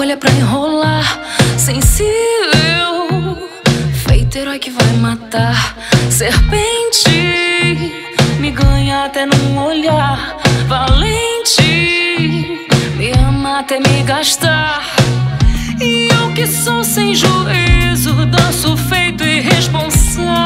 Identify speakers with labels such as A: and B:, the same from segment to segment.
A: folha pra enrolar. Sensível, feito herói que vai matar. Serpente, me ganha até num olhar. Valente, me ama até me gastar. E eu que sou sem juízo, danço feito irresponsável.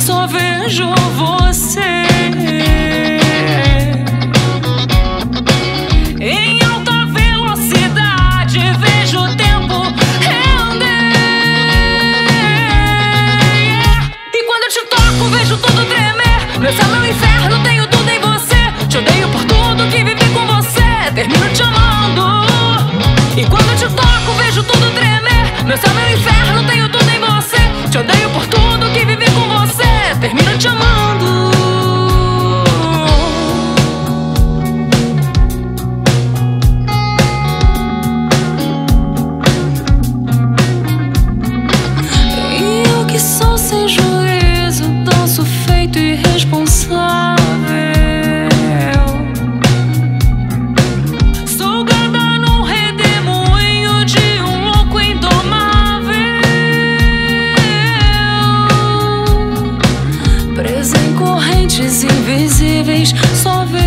A: Só vejo você. Em alta velocidade, vejo o tempo render. E quando eu te toco, vejo tudo tremer. Meu meu inferno, tenho tudo em você. Te odeio por tudo que vivi com você. Termino te amando. E quando eu te toco, vejo tudo tremer. Meu meu inferno, tenho tudo Invisíveis, só você.